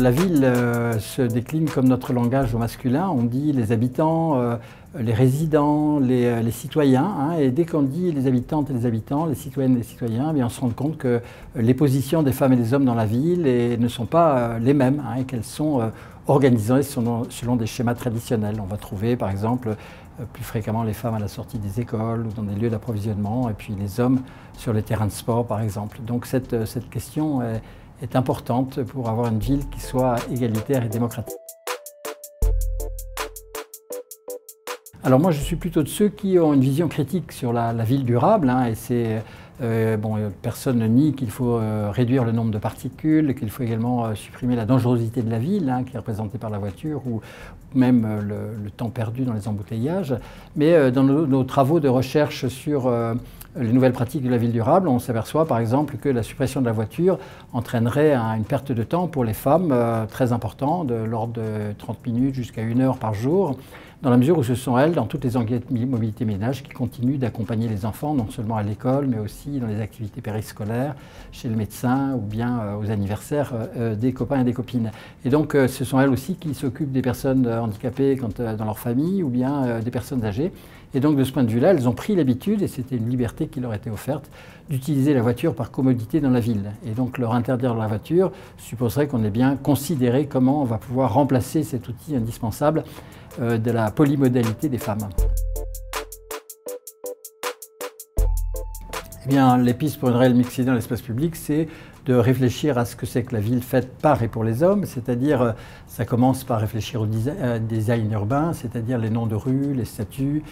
La ville euh, se décline comme notre langage au masculin. On dit les habitants, euh, les résidents, les, euh, citoyens. Hein. et dès qu'on dit les habitantes et les habitants, les citoyennes et les citoyens, eh on se rend compte que les positions des femmes et des hommes dans la ville ne sont pas les mêmes hein, et qu'elles sont organisées selon, selon, des schémas traditionnels. On va trouver par exemple plus fréquemment les femmes à la sortie des écoles ou dans des lieux d'approvisionnement et puis les hommes sur les terrains de sport par exemple. Donc cette, cette question est est importante pour avoir une ville qui soit égalitaire et démocratique. Alors moi je suis plutôt de ceux qui ont une vision critique sur la, ville durable hein, et c'est euh, bon, personne ne nie qu'il faut euh, réduire le nombre de particules, qu'il faut également euh, supprimer la dangerosité de la ville, hein, qui est représentée par la voiture, ou même le, temps perdu dans les embouteillages. Mais dans nos, travaux de recherche sur les nouvelles pratiques de la ville durable, on s'aperçoit par exemple que la suppression de la voiture entraînerait une perte de temps pour les femmes très importante, de l'ordre de 30 minutes jusqu'à une heure par jour dans la mesure où ce sont elles, dans toutes les enquêtes mobilité ménage, qui continuent d'accompagner les enfants, non seulement à l'école, mais aussi dans les activités périscolaires, chez le médecin ou bien euh, aux anniversaires euh, euh, des copains et des copines. Et donc, ce sont elles aussi qui s'occupent des personnes handicapées dans leur famille ou bien des personnes âgées. Et donc, de ce point de vue-là, elles ont pris l'habitude, et c'était une liberté qui leur était offerte, d'utiliser la voiture par commodité dans la ville. Et donc, leur interdire la voiture supposerait qu'on ait bien considéré comment on va pouvoir remplacer cet outil indispensable de la polymodalité des femmes. Bien, les pistes pour une réelle mixité dans l'espace public, c'est de réfléchir à ce que c'est que la ville faite par et pour les hommes, c'est-à-dire, euh, ça commence par réfléchir au euh, design, urbain, c'est-à-dire les noms de rues, les statues,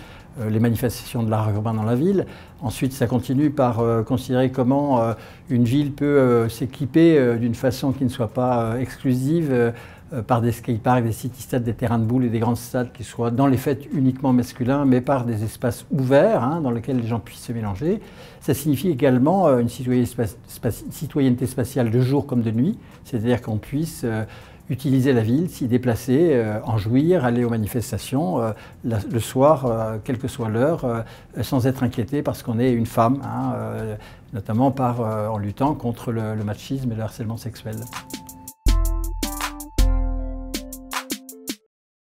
les manifestations de l'art urbain dans la ville. Ensuite, ça continue par considérer comment une ville peut s'équiper d'une façon qui ne soit pas exclusive euh, par des skateparks, des city-stades, des terrains de boules et des grands stades qui soient dans les fêtes uniquement masculins, mais par des espaces ouverts hein, dans lesquels les gens puissent se mélanger. Ça signifie également euh, une citoyenneté spatiale de jour comme de nuit, c'est-à-dire qu'on puisse euh, utiliser la ville, s'y déplacer, en jouir, aller aux manifestations le soir, quelle que soit l'heure, sans être inquiété parce qu'on est une femme, hein, notamment par, en luttant contre le machisme et le harcèlement sexuel.